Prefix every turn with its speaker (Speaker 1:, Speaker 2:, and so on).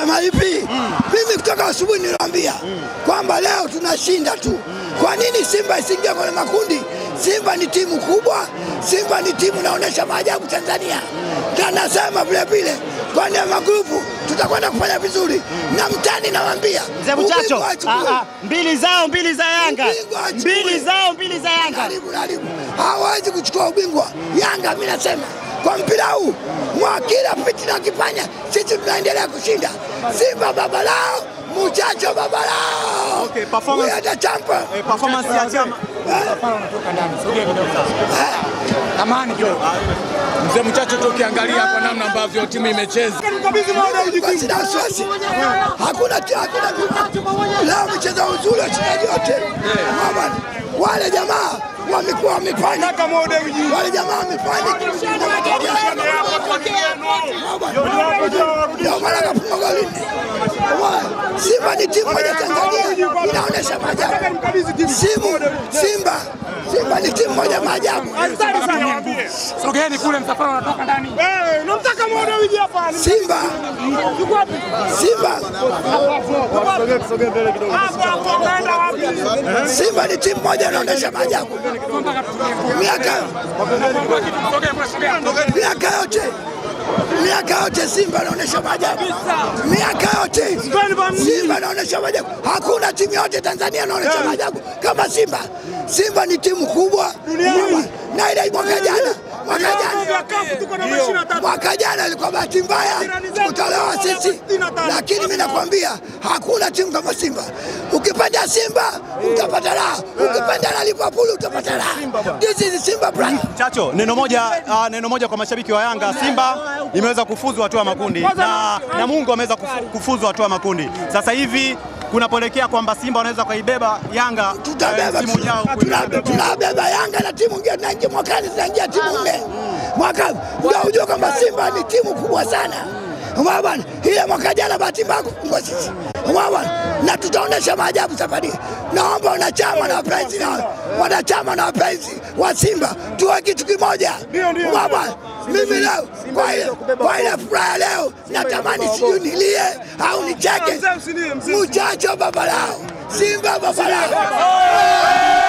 Speaker 1: Sema hivi mimi kutoka asubuhi niliwaambia kwamba leo tunashinda tu. Kwa nini Simba isiingia kwenye makundi? Simba ni timu kubwa, Simba ni timu inaonyesha maajabu Tanzania, na nasema vile vile ya magrupu tutakwenda kufanya vizuri, na mtani nawaambia
Speaker 2: Mzee Mchacho, ah, ah, mbili zao mbili za Yanga, mbili zao mbili za Yanga.
Speaker 1: Hawawezi kuchukua ubingwa Yanga. Mi nasema kwa mpira huu mwa kila fitina wakifanya, sisi tunaendelea kushinda. Simba baba lao, Muchacho baba lao.
Speaker 3: Okay, performance-
Speaker 1: ya champa.
Speaker 3: Eh, performance ya chama.
Speaker 4: Amani kidogo.
Speaker 5: Mzee Mchacho tu ukiangalia kwa namna ambavyo timu imecheza.
Speaker 1: Sina wasiwasi, hakuna hakuna leo mchezo uzuri, wachezaji wote. Mama, wale jamaa wamekuwa wamepani, wale jamaa wamepani ndio maana Umeona? Simba ni timu moja Tanzania. Inaonyesha maajabu. Simu Simba Simba ni timu moja maajabu.
Speaker 4: Sogeeni kule msafara unatoka ndani.
Speaker 1: Simba. Simba. Simba ni timu moja inaonesha maajabu miaka miaka yote miaka yote Simba inaonyesha maajabu. Miaka yote Simba inaonyesha maajabu. Hakuna timu yote Tanzania inaonyesha maajabu kama Simba. Simba ni timu kubwa. Na ile mwaka jana mwaka jana. Mwaka jana ilikuwa bahati mbaya kutolewa sisi, lakini mimi nakwambia hakuna timu kama Simba. Ukipenda Simba utapata raha, ukipenda la Liverpool utapata raha. This is Simba brand.
Speaker 3: Chacho, neno moja, uh, neno moja kwa mashabiki wa Yanga. Simba imeweza kufuzu hatua ya makundi na mungu ameweza kufuzu hatua ya makundi. Sasa hivi kunapoelekea kwamba Simba wanaweza kaibeba Yanga timu
Speaker 1: yao, tunabeba Yanga na timu ingine tunaingia mwakani, tunaingia timu nne mwaka, ndio ujue kwamba Simba ni timu kubwa sana. Umeona bwana, ile mwaka jana bahati mbaya kufungwa sisi. Umeona bwana, na tutaonesha maajabu safari. Naomba wanachama na wapenzi na wanachama na wapenzi wa Simba tuwe kitu kimoja. Umeona bwana, mimi leo kwa ile kwa ile furaha leo natamani sijui nilie au nicheke. Muchacho baba lao, Simba baba lao.